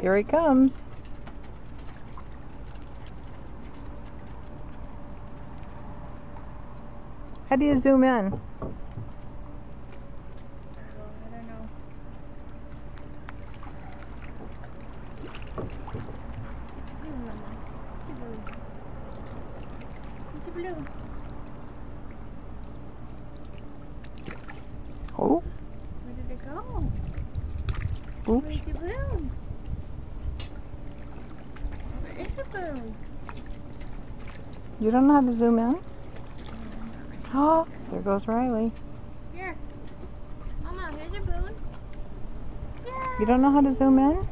Here he comes. How do you zoom in? Oh, Where did it go? Oops. Where's the balloon? Where is the balloon? You don't know how to zoom in? Oh, there goes Riley. Here. Mama, here's a balloon. Yeah. You don't know how to zoom in?